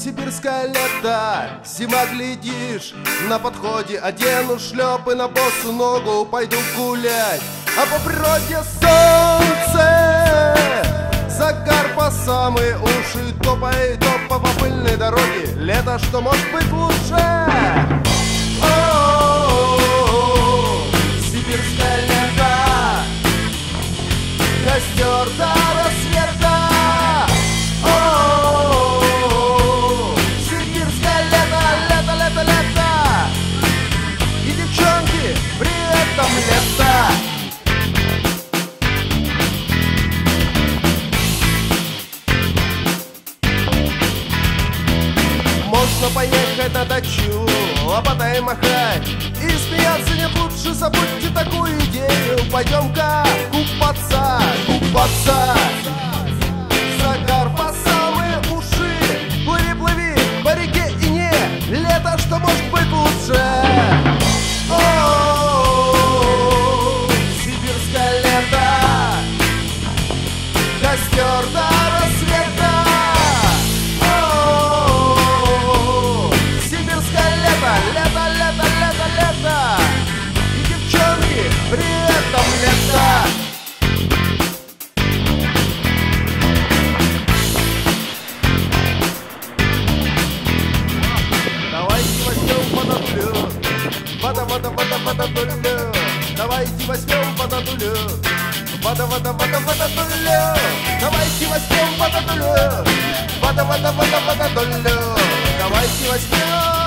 сибирское лето. Зима, глядишь, на подходе. Одену шлепы на босу ногу Пойду гулять, а по природе солнце Загар по самые уши. Топай, топа по пыльной дороге. Лето, что может быть лучше? Поехать на дачу, лопатой махать И смеяться нет лучше, забудьте такую идею. Пойдем-ка Вода, вода, вода, водотулю Давайте возьмем водотулю Вода, вода, вода, водотулю Давайте возьмем водотулю Вода, вода, вода, водотулю Давайте возьмем